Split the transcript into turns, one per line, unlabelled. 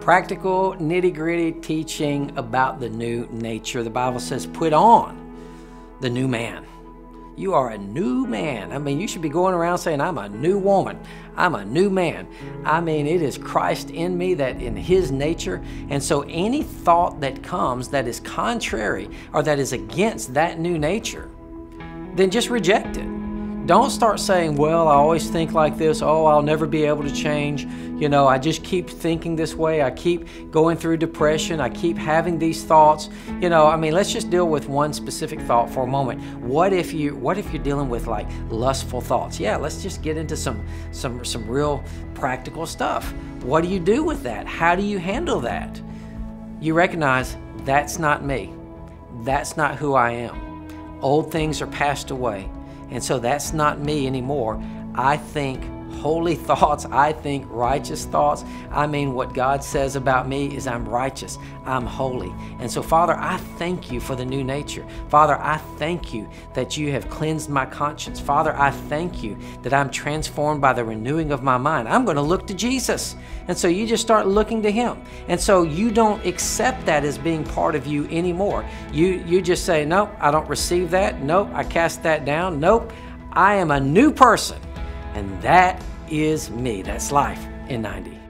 Practical, nitty gritty teaching about the new nature. The Bible says, put on the new man. You are a new man. I mean, you should be going around saying, I'm a new woman. I'm a new man. I mean, it is Christ in me that in his nature. And so any thought that comes that is contrary or that is against that new nature, then just reject it. Don't start saying, well, I always think like this. Oh, I'll never be able to change. You know, I just keep thinking this way. I keep going through depression. I keep having these thoughts. You know, I mean, let's just deal with one specific thought for a moment. What if you what if you're dealing with like lustful thoughts? Yeah, let's just get into some some some real practical stuff. What do you do with that? How do you handle that? You recognize that's not me. That's not who I am. Old things are passed away and so that's not me anymore. I think holy thoughts. I think righteous thoughts. I mean, what God says about me is I'm righteous, I'm holy. And so, Father, I thank you for the new nature. Father, I thank you that you have cleansed my conscience. Father, I thank you that I'm transformed by the renewing of my mind. I'm going to look to Jesus. And so you just start looking to him. And so you don't accept that as being part of you anymore. You you just say, "Nope, I don't receive that. Nope, I cast that down. Nope, I am a new person." And that is me. That's life in 90.